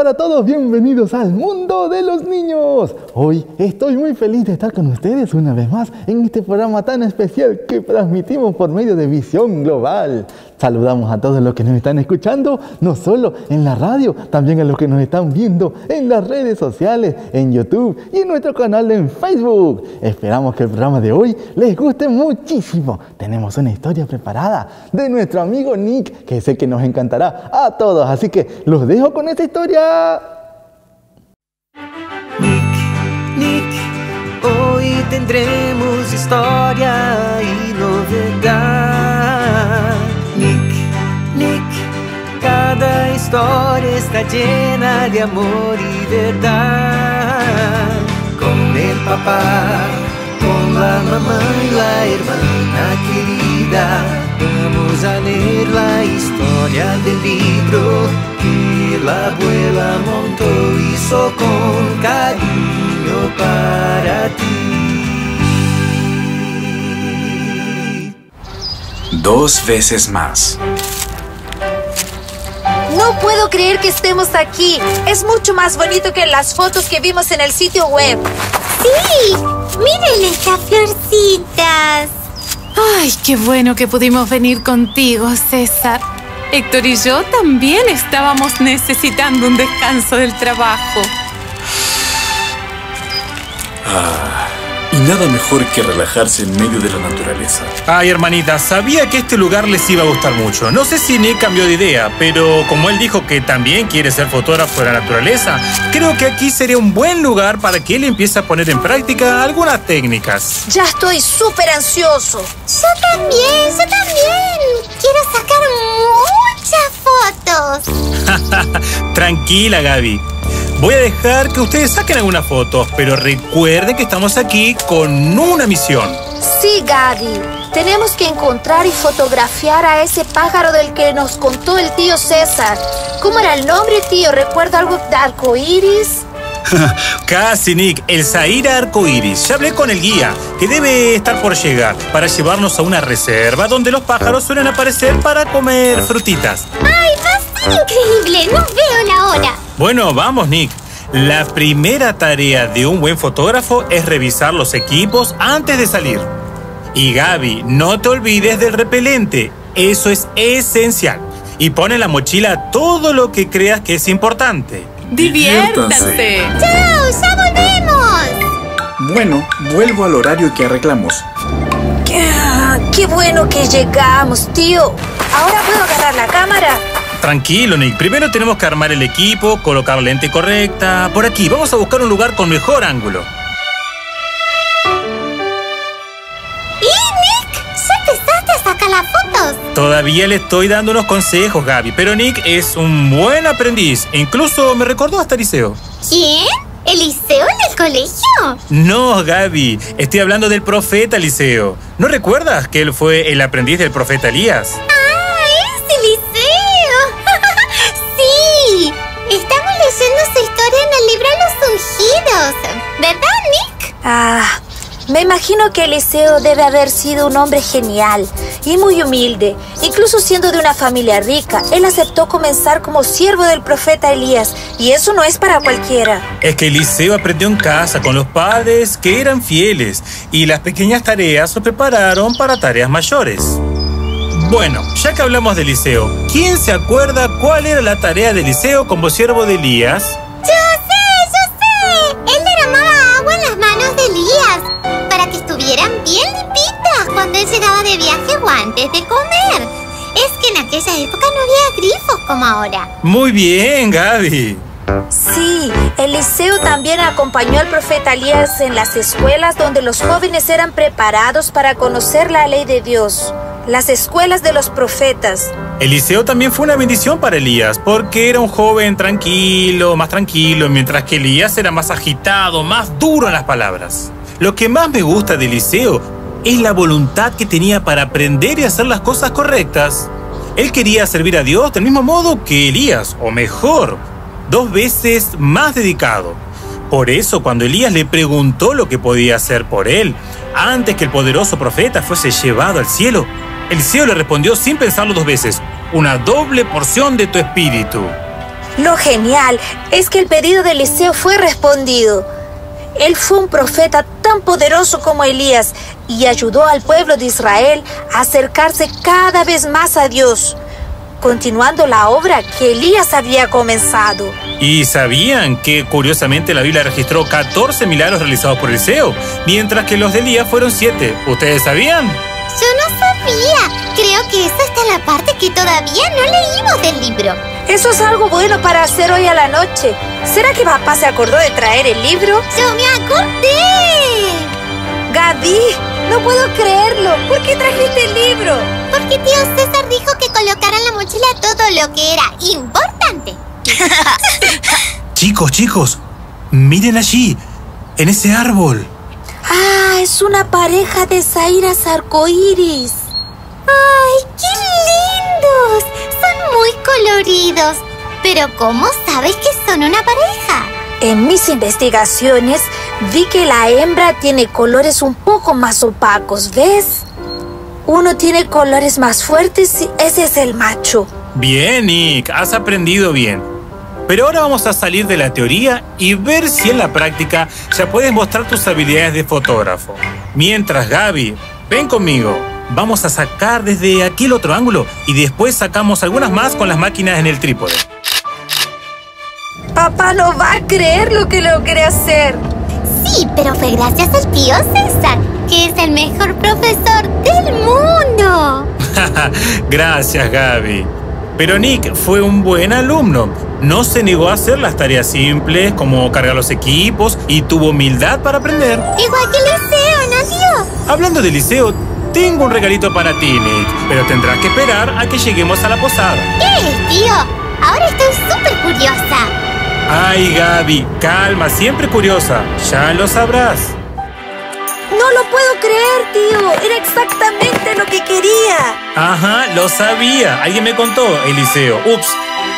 Para todos, bienvenidos al mundo de los niños. Hoy estoy muy feliz de estar con ustedes una vez más en este programa tan especial que transmitimos por medio de Visión Global. Saludamos a todos los que nos están escuchando, no solo en la radio, también a los que nos están viendo en las redes sociales, en YouTube y en nuestro canal en Facebook. Esperamos que el programa de hoy les guste muchísimo. Tenemos una historia preparada de nuestro amigo Nick que sé que nos encantará a todos, así que los dejo con esta historia. Nick, Nick, hoy tendremos historia y novedad. Historia está llena de amor y verdad. Con el papá, con la mamá y la hermana querida. Vamos a leer la historia del libro que la abuela montó hizo con cariño para ti. Dos veces más. No puedo creer que estemos aquí. Es mucho más bonito que las fotos que vimos en el sitio web. ¡Sí! ¡Miren estas florcitas! Ay, qué bueno que pudimos venir contigo, César. Héctor y yo también estábamos necesitando un descanso del trabajo. Ah, y nada mejor que relajarse en medio de la naturaleza. Ay, hermanita, sabía que este lugar les iba a gustar mucho. No sé si Nick cambió de idea, pero como él dijo que también quiere ser fotógrafo de la naturaleza, creo que aquí sería un buen lugar para que él empiece a poner en práctica algunas técnicas. Ya estoy súper ansioso. Yo también, yo también. Quiero sacar muchas fotos. Tranquila, Gaby. Voy a dejar que ustedes saquen algunas fotos, pero recuerden que estamos aquí con una misión. Sí, Gaby. Tenemos que encontrar y fotografiar a ese pájaro del que nos contó el tío César. ¿Cómo era el nombre, tío? ¿Recuerda algo de arcoíris? Casi, Nick. El Zaira Arcoiris. Ya hablé con el guía, que debe estar por llegar, para llevarnos a una reserva donde los pájaros suelen aparecer para comer frutitas. ¡Ay, va a ser increíble! No veo la hora. Bueno, vamos, Nick. La primera tarea de un buen fotógrafo es revisar los equipos antes de salir. Y Gaby, no te olvides del repelente. Eso es esencial. Y pon en la mochila todo lo que creas que es importante. ¡Diviértanse! ¡Chao! ¡Ya volvemos! Bueno, vuelvo al horario que arreglamos. ¡Qué, qué bueno que llegamos, tío! ¿Ahora puedo agarrar la cámara? Tranquilo, Nick. Primero tenemos que armar el equipo, colocar la lente correcta. Por aquí, vamos a buscar un lugar con mejor ángulo. ¡Y Nick! ¿Ya empezaste a sacar las fotos? Todavía le estoy dando unos consejos, Gaby, pero Nick es un buen aprendiz. E incluso me recordó hasta Eliseo. ¿Quién? ¿Eliseo en el colegio? No, Gaby, estoy hablando del profeta Eliseo. ¿No recuerdas que él fue el aprendiz del profeta Elías? ¡Ah, ¿Verdad, Nick? Ah, me imagino que Eliseo debe haber sido un hombre genial y muy humilde. Incluso siendo de una familia rica, él aceptó comenzar como siervo del profeta Elías y eso no es para cualquiera. Es que Eliseo aprendió en casa con los padres que eran fieles y las pequeñas tareas lo prepararon para tareas mayores. Bueno, ya que hablamos de Eliseo, ¿quién se acuerda cuál era la tarea de Eliseo como siervo de Elías? Llegaba de viaje o antes de comer. Es que en aquella época no había grifos como ahora. Muy bien, Gaby. Sí, Eliseo también acompañó al profeta Elías en las escuelas donde los jóvenes eran preparados para conocer la ley de Dios. Las escuelas de los profetas. Eliseo también fue una bendición para Elías, porque era un joven tranquilo, más tranquilo, mientras que Elías era más agitado, más duro en las palabras. Lo que más me gusta de Eliseo es la voluntad que tenía para aprender y hacer las cosas correctas. Él quería servir a Dios del mismo modo que Elías, o mejor, dos veces más dedicado. Por eso, cuando Elías le preguntó lo que podía hacer por él, antes que el poderoso profeta fuese llevado al cielo, Eliseo le respondió sin pensarlo dos veces, una doble porción de tu espíritu. Lo genial es que el pedido de Eliseo fue respondido. Él fue un profeta tan poderoso como Elías y ayudó al pueblo de Israel a acercarse cada vez más a Dios, continuando la obra que Elías había comenzado. Y sabían que curiosamente la Biblia registró 14 milagros realizados por Eliseo, mientras que los de Elías fueron 7. ¿Ustedes sabían? Yo no sabía. Creo que esa está la parte que todavía no leímos del libro. Eso es algo bueno para hacer hoy a la noche. ¿Será que papá se acordó de traer el libro? ¡Yo me acordé! Gaby, no puedo creerlo. ¿Por qué trajiste el libro? Porque tío César dijo que colocara en la mochila todo lo que era importante. Chicos, chicos, miren allí, en ese árbol. Ah, es una pareja de zairas arcoíris. ¡Ay, qué lindos! Son muy coloridos. Pero ¿cómo sabes que son una pareja? En mis investigaciones vi que la hembra tiene colores un poco más opacos, ¿ves? Uno tiene colores más fuertes y ese es el macho. Bien, Nick, has aprendido bien. Pero ahora vamos a salir de la teoría y ver si en la práctica ya puedes mostrar tus habilidades de fotógrafo. Mientras, Gaby, ven conmigo. Vamos a sacar desde aquí el otro ángulo y después sacamos algunas más con las máquinas en el trípode. Papá no va a creer lo que logré hacer. Sí, pero fue gracias al tío César, que es el mejor profesor del mundo. Gracias, Gaby. Pero Nick fue un buen alumno. No se negó a hacer las tareas simples como cargar los equipos y tuvo humildad para aprender. Igual que Liceo, ¿no, tío? Hablando de liceo, tengo un regalito para ti, Nick, pero tendrás que esperar a que lleguemos a la posada. ¿Qué es, tío? Ahora estoy súper curiosa. Ay, Gaby, calma, siempre curiosa. Ya lo sabrás. No lo puedo creer, tío. Era exactamente lo que quería. Ajá, lo sabía. Alguien me contó, Eliseo. Ups,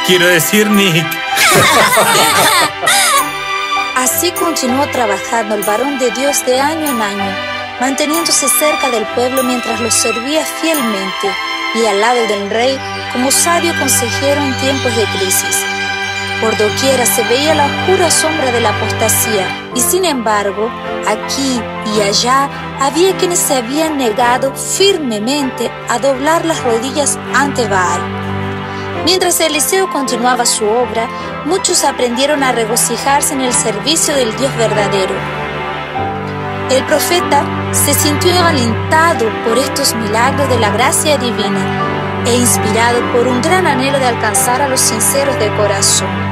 quiero decir Nick. Así continuó trabajando el varón de Dios de año en año, manteniéndose cerca del pueblo mientras los servía fielmente y al lado del rey como sabio consejero en tiempos de crisis. Por doquiera se veía la oscura sombra de la apostasía y sin embargo, aquí y allá había quienes se habían negado firmemente a doblar las rodillas ante Baal. Mientras Eliseo continuaba su obra, muchos aprendieron a regocijarse en el servicio del Dios verdadero. El profeta se sintió alentado por estos milagros de la gracia divina e inspirado por un gran anhelo de alcanzar a los sinceros de corazón.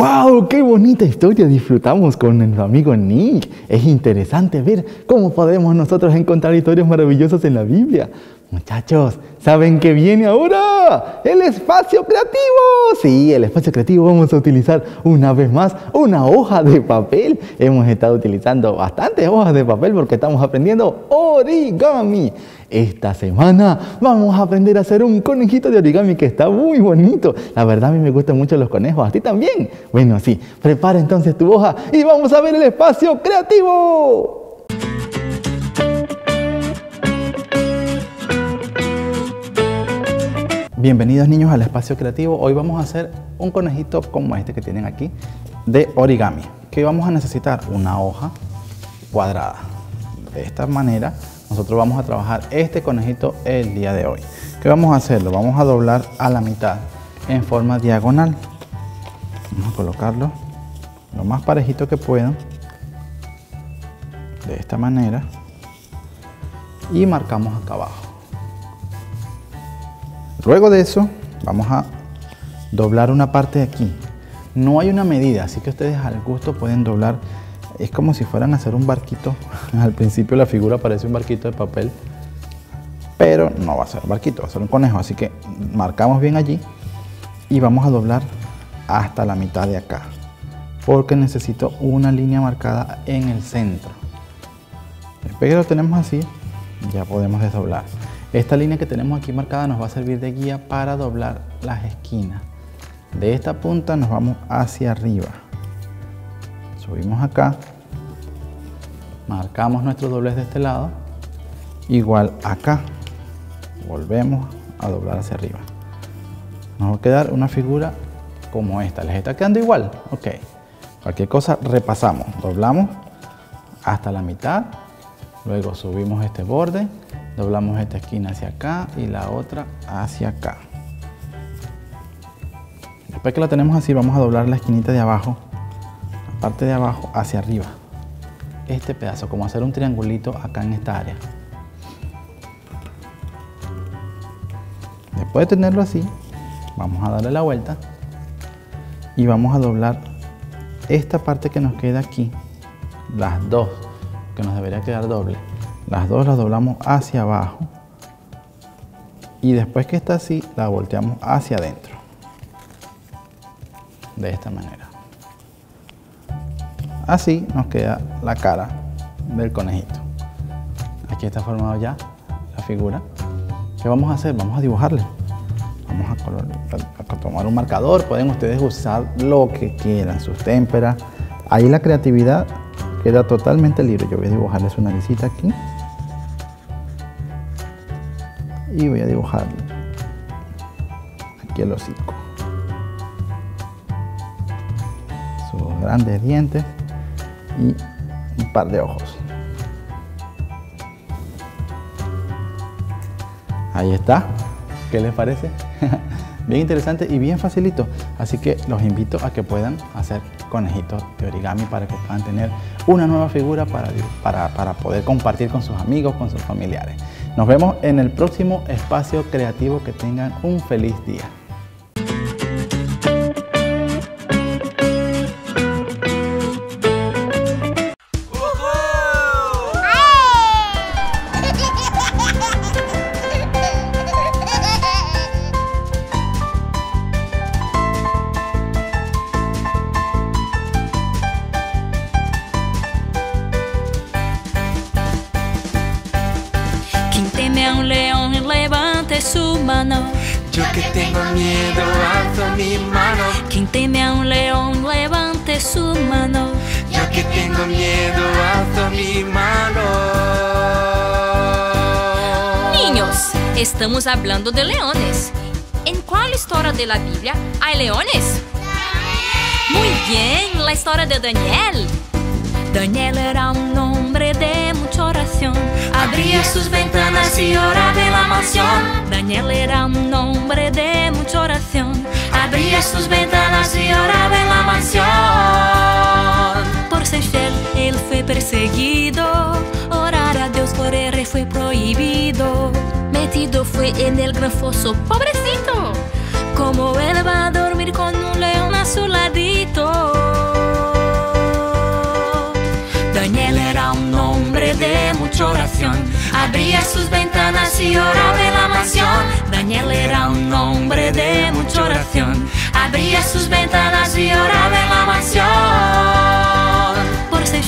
¡Wow! ¡Qué bonita historia disfrutamos con nuestro amigo Nick! Es interesante ver cómo podemos nosotros encontrar historias maravillosas en la Biblia. Muchachos, ¿saben qué viene ahora? El espacio creativo. Sí, el espacio creativo vamos a utilizar una vez más una hoja de papel. Hemos estado utilizando bastantes hojas de papel porque estamos aprendiendo origami. Esta semana vamos a aprender a hacer un conejito de origami que está muy bonito. La verdad a mí me gustan mucho los conejos, a ti también. Bueno, sí, prepara entonces tu hoja y vamos a ver el espacio creativo. Bienvenidos niños al espacio creativo. Hoy vamos a hacer un conejito como este que tienen aquí de origami. Que vamos a necesitar una hoja cuadrada. De esta manera nosotros vamos a trabajar este conejito el día de hoy. ¿Qué vamos a hacer? Lo vamos a doblar a la mitad en forma diagonal. Vamos a colocarlo lo más parejito que puedan. De esta manera. Y marcamos acá abajo. Luego de eso, vamos a doblar una parte de aquí. No hay una medida, así que ustedes al gusto pueden doblar. Es como si fueran a hacer un barquito. Al principio la figura parece un barquito de papel, pero no va a ser un barquito, va a ser un conejo. Así que marcamos bien allí y vamos a doblar hasta la mitad de acá, porque necesito una línea marcada en el centro. Después que lo tenemos así, ya podemos desdoblar. Esta línea que tenemos aquí marcada nos va a servir de guía para doblar las esquinas. De esta punta nos vamos hacia arriba. Subimos acá. Marcamos nuestro doblez de este lado. Igual acá. Volvemos a doblar hacia arriba. Nos va a quedar una figura como esta. ¿Les está quedando igual? Ok. Cualquier cosa repasamos. Doblamos hasta la mitad. Luego subimos este borde doblamos esta esquina hacia acá y la otra hacia acá. Después que la tenemos así, vamos a doblar la esquinita de abajo, la parte de abajo hacia arriba. Este pedazo, como hacer un triangulito acá en esta área. Después de tenerlo así, vamos a darle la vuelta y vamos a doblar esta parte que nos queda aquí, las dos, que nos debería quedar doble las dos las doblamos hacia abajo. Y después que está así la volteamos hacia adentro. De esta manera. Así nos queda la cara del conejito. Aquí está formado ya la figura. ¿qué vamos a hacer? vamos a dibujarle. Vamos a, tomar un marcador. Pueden ustedes usar lo que quieran sus témperas. Ahí la creatividad queda totalmente libre. Yo voy a dibujarle su naricita aquí y voy a dibujar aquí el hocico sus grandes dientes y un par de ojos ahí está ¿qué les parece? bien interesante y bien facilito así que los invito a que puedan hacer conejitos de origami para que puedan tener una nueva figura para, para, para poder compartir con sus amigos, con sus familiares. Nos vemos en el próximo espacio creativo. Que tengan un feliz día. Estamos hablando de leones. ¿En cuál historia de la Biblia hay leones? Muy bien, la historia de Daniel. Daniel era un hombre de mucha oración. Abría sus ventanas y oraba en la mansión. Daniel era un hombre de mucha oración. Abría sus ventanas y oraba en la mansión. Por ser fiel, él fue perseguido. Orar a Dios por él fue prohibido. Fue en el gran foso, pobrecito. Como él va a dormir con un león a su ladito. Daniel era un hombre de mucha oración. Abría sus ventanas y oraba en la mansión. Daniel era un hombre de mucha oración. Abría sus ventanas y oraba en la mansión. Por ser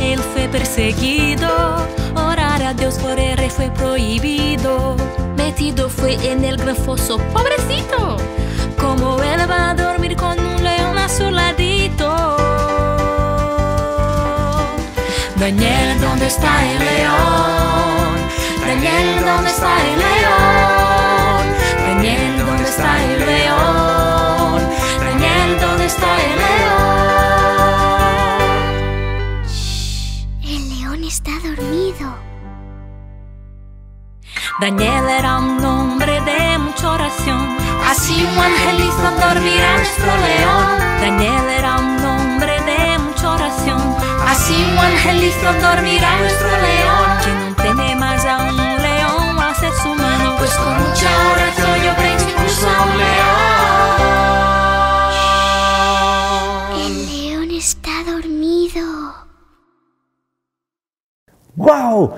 él fue perseguido. Orar a Dios por él fue prohibido. Metido fue en el gran foso, pobrecito. Como él va a dormir con un león a su ladito. Daniel, ¿dónde está el león? Daniel, ¿dónde está el león? Daniel, ¿dónde está el león? Daniel, ¿dónde está el león? El león está dormido. Daniel era un hombre de mucha oración. Así un ángel hizo dormir a nuestro león. Daniel era un hombre de mucha oración. Así un ángel hizo dormir a nuestro león. Que no teme más a un león hace su mano.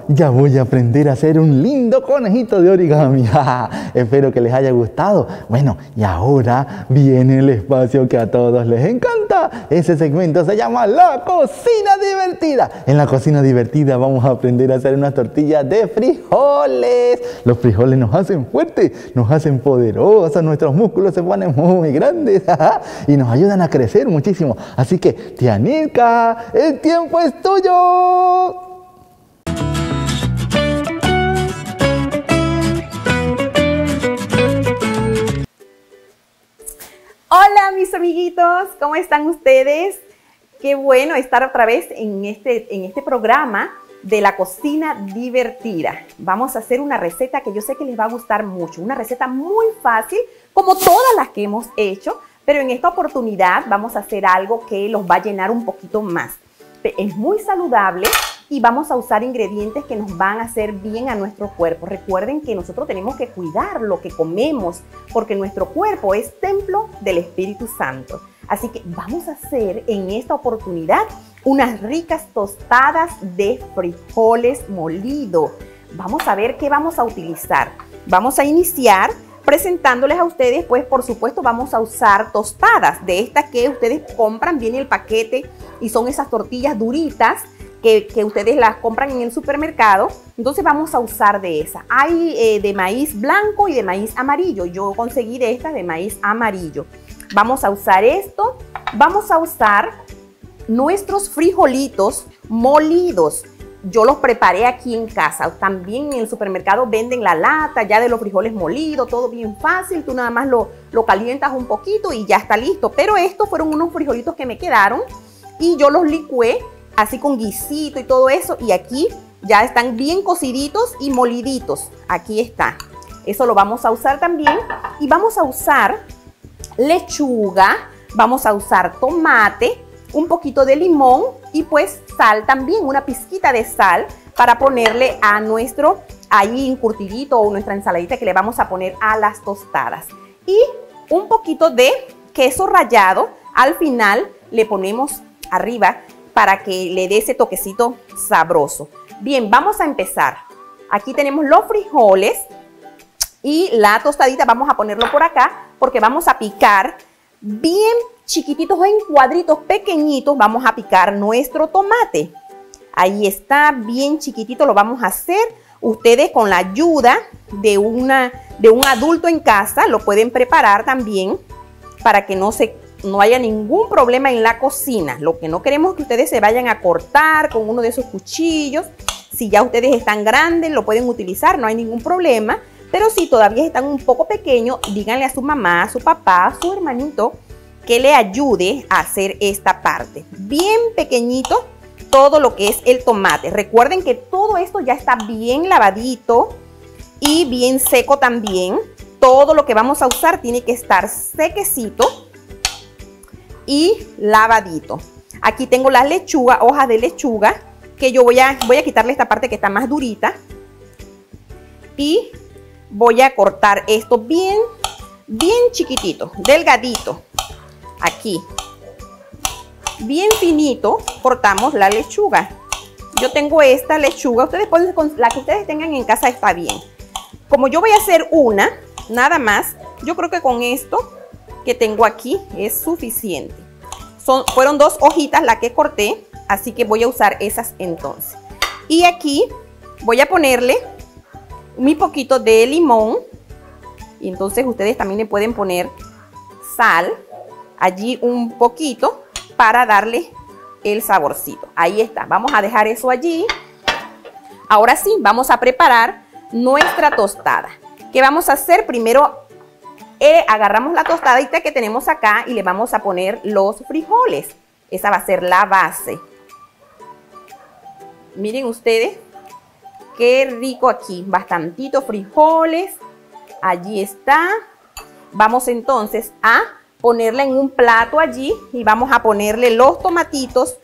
Ya voy a aprender a hacer un lindo conejito de origami. Espero que les haya gustado. Bueno, y ahora viene el espacio que a todos les encanta. Ese segmento se llama La Cocina Divertida. En la cocina divertida vamos a aprender a hacer unas tortillas de frijoles. Los frijoles nos hacen fuertes, nos hacen poderosos, nuestros músculos se ponen muy grandes y nos ayudan a crecer muchísimo. Así que, Tianica, el tiempo es tuyo. Hola mis amiguitos, ¿cómo están ustedes? Qué bueno estar otra vez en este, en este programa de la cocina divertida. Vamos a hacer una receta que yo sé que les va a gustar mucho, una receta muy fácil, como todas las que hemos hecho, pero en esta oportunidad vamos a hacer algo que los va a llenar un poquito más. Es muy saludable y vamos a usar ingredientes que nos van a hacer bien a nuestro cuerpo. Recuerden que nosotros tenemos que cuidar lo que comemos porque nuestro cuerpo es templo del Espíritu Santo. Así que vamos a hacer en esta oportunidad unas ricas tostadas de frijoles molido. Vamos a ver qué vamos a utilizar. Vamos a iniciar presentándoles a ustedes, pues por supuesto vamos a usar tostadas de estas que ustedes compran, viene el paquete y son esas tortillas duritas que, ustedes las compran en el supermercado. Entonces vamos a usar de esa. Hay eh, de maíz blanco y de maíz amarillo. Yo conseguí de estas de maíz amarillo. Vamos a usar esto. Vamos a usar nuestros frijolitos molidos yo los preparé aquí en casa. También en el supermercado venden la lata ya de los frijoles molidos, todo bien fácil. Tú nada más lo, lo calientas un poquito y ya está listo. Pero estos fueron unos frijolitos que me quedaron y yo los licué así con guisito y todo eso. Y aquí ya están bien cociditos y moliditos. Aquí está. Eso lo vamos a usar también. Y vamos a usar lechuga, vamos a usar tomate, un poquito de limón y pues sal también, una pizquita de sal para ponerle a nuestro ahí encurtidito o nuestra ensaladita que le vamos a poner a las tostadas. Y un poquito de queso rallado, al final le ponemos arriba para que le dé ese toquecito sabroso. Bien, vamos a empezar. Aquí tenemos los frijoles y la tostadita vamos a ponerlo por acá porque vamos a picar bien chiquititos en cuadritos pequeñitos vamos a picar nuestro tomate. Ahí está, bien chiquitito lo vamos a hacer. Ustedes con la ayuda de, una, de un adulto en casa lo pueden preparar también para que no, se, no haya ningún problema en la cocina. Lo que no queremos es que ustedes se vayan a cortar con uno de esos cuchillos. Si ya ustedes están grandes, lo pueden utilizar, no hay ningún problema. Pero si todavía están un poco pequeños, díganle a su mamá, a su papá, a su hermanito, que le ayude a hacer esta parte. Bien pequeñito todo lo que es el tomate. Recuerden que todo esto ya está bien lavadito y bien seco también. Todo lo que vamos a usar tiene que estar sequecito y lavadito. Aquí tengo la lechuga, hojas de lechuga, que yo voy a, voy a quitarle esta parte que está más durita. Y voy a cortar esto bien, bien chiquitito, delgadito aquí. Bien finito cortamos la lechuga. Yo tengo esta lechuga, ustedes pueden, con la que ustedes tengan en casa está bien. Como yo voy a hacer una, nada más, yo creo que con esto que tengo aquí es suficiente. Son, fueron dos hojitas las que corté, así que voy a usar esas entonces. Y aquí voy a ponerle mi poquito de limón. Y entonces ustedes también le pueden poner sal allí un poquito para darle el saborcito. Ahí está, vamos a dejar eso allí. Ahora sí, vamos a preparar nuestra tostada. ¿Qué vamos a hacer? Primero eh, agarramos la tostadita que tenemos acá y le vamos a poner los frijoles. Esa va a ser la base. Miren ustedes, qué rico aquí. Bastantitos frijoles. Allí está. Vamos entonces a ponerla en un plato allí y vamos a ponerle los tomatitos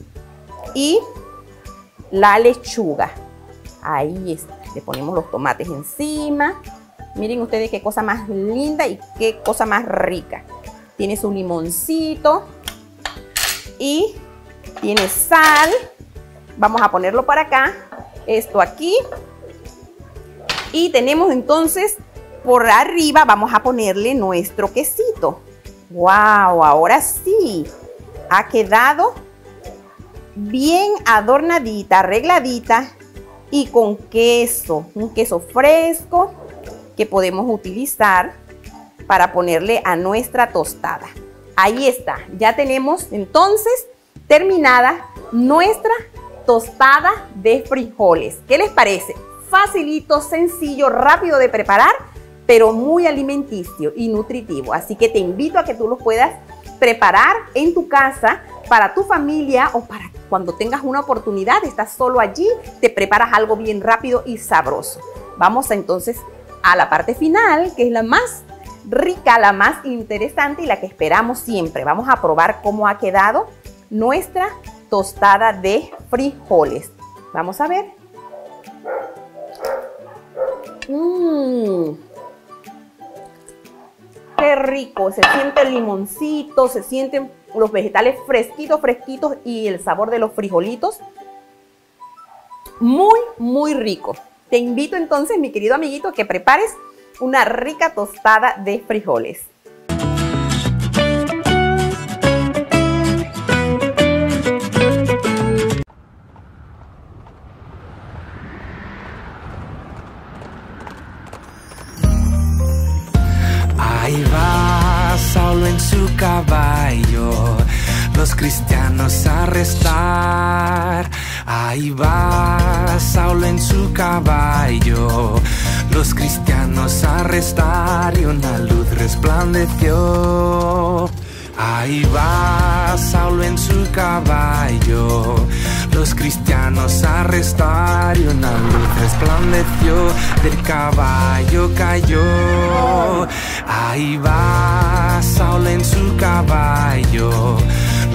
y la lechuga. Ahí está. Le ponemos los tomates encima. Miren ustedes qué cosa más linda y qué cosa más rica. Tiene su limoncito y tiene sal. Vamos a ponerlo para acá esto aquí. Y tenemos entonces por arriba, vamos a ponerle nuestro quesito. ¡Wow! Ahora sí, ha quedado bien adornadita, arregladita y con queso, un queso fresco que podemos utilizar para ponerle a nuestra tostada. Ahí está, ya tenemos entonces terminada nuestra tostada de frijoles. ¿Qué les parece? Facilito, sencillo, rápido de preparar, pero muy alimenticio y nutritivo. Así que te invito a que tú lo puedas preparar en tu casa para tu familia o para cuando tengas una oportunidad, estás solo allí, te preparas algo bien rápido y sabroso. Vamos entonces a la parte final, que es la más rica, la más interesante y la que esperamos siempre. Vamos a probar cómo ha quedado nuestra tostada de frijoles. Vamos a ver. Mmm. Qué rico, se siente el limoncito, se sienten los vegetales fresquitos, fresquitos y el sabor de los frijolitos. Muy, muy rico. Te invito entonces, mi querido amiguito, a que prepares una rica tostada de frijoles. Ahí va Saulo en su caballo, los cristianos a arrestar. Ahí va Saulo en su caballo, los cristianos arrestar y una luz resplandeció. Ahí va Saulo en su caballo, los cristianos arrestar y una luz resplandeció, del caballo cayó. Ahí va Saulo en su caballo,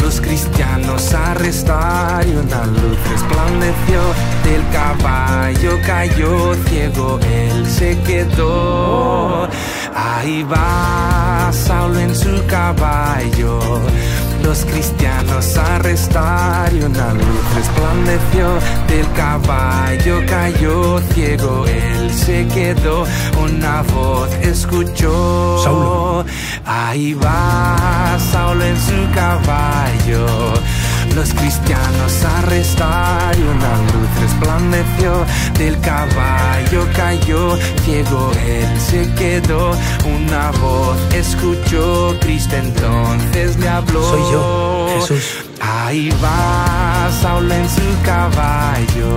los cristianos arrestar y una luz resplandeció, del caballo cayó, ciego él se quedó. Ahí va Saulo en su caballo, los cristianos a arrestar y una luz resplandeció, del caballo cayó, ciego él se quedó, una voz escuchó. Saulo. Ahí va Saulo en su caballo, los cristianos a arrestar y una luz resplandeció, del caballo cayó, ciego él se quedó, una voz escuchó, Cristo entonces le habló. Soy yo, Jesús. Ahí va Saulo en su caballo.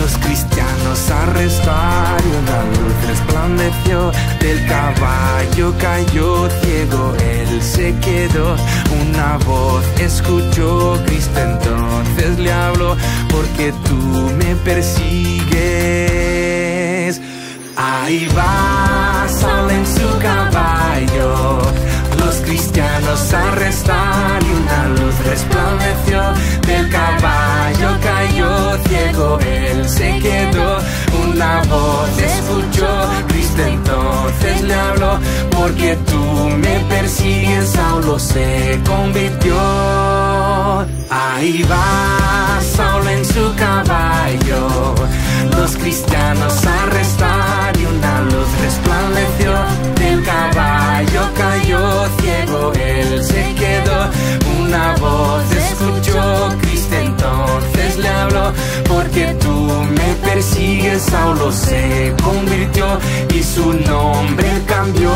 Los cristianos a arrestar y una luz resplandeció. Del caballo cayó ciego, él se quedó. Una voz escuchó, Cristo entonces le habló. Porque tú me persigues. Ahí va Saulo en su caballo. Los cristianos a arrestar y una luz resplandeció. Del caballo cayó él se quedó. Una voz escuchó, Cristo entonces le habló. Porque tú me persigues, Saulo se convirtió. Ahí va Saulo en su caballo. Los cristianos a arrestar y una luz resplandeció. Del caballo cayó ciego, él se quedó. Una voz escuchó, me persigues, Saulo se convirtió y su nombre cambió.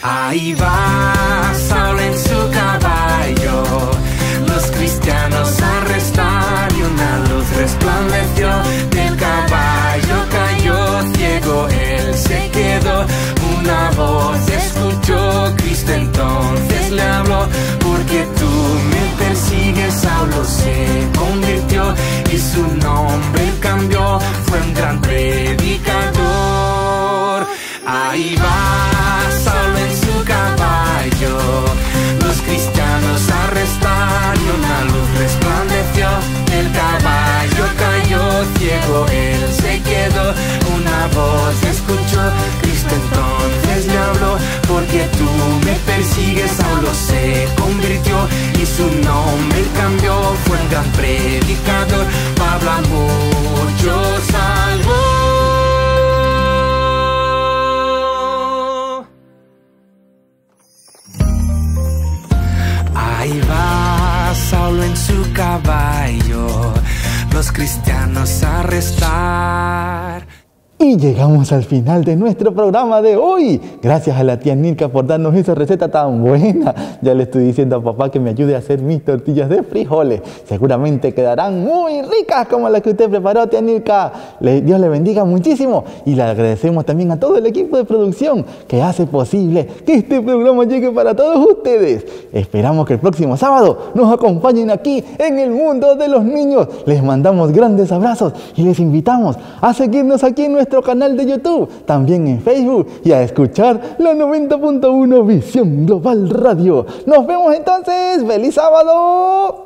Ahí va Saulo en su caballo. Los cristianos a arrestar y una luz resplandeció. Del caballo cayó ciego, él se quedó. Una voz escuchó, Cristo entonces le habló. Porque tú me persigues, Saulo se convirtió Fue un gran predicador. Ahí va Saulo en su caballo. Los cristianos a arrestar y una luz resplandeció. El caballo cayó ciego, él se quedó. Una voz escuchó, Cristo entonces le habló. Porque tú me persigues, Saulo se convirtió y su nombre cambió. Fue un gran predicador, hablan muchos algo. Ahí va Saulo en su caballo, los cristianos a arrestar y llegamos al final de nuestro programa de hoy. Gracias a la tía Nilka por darnos esa receta tan buena. Ya le estoy diciendo a papá que me ayude a hacer mis tortillas de frijoles. Seguramente quedarán muy ricas como las que usted preparó, tía Nilka. Dios le bendiga muchísimo. Y le agradecemos también a todo el equipo de producción que hace posible que este programa llegue para todos ustedes. Esperamos que el próximo sábado nos acompañen aquí en el mundo de los niños. Les mandamos grandes abrazos y les invitamos a seguirnos aquí en canal de YouTube, también en Facebook y a escuchar la 90.1 Visión Global Radio. Nos vemos entonces. ¡Feliz sábado!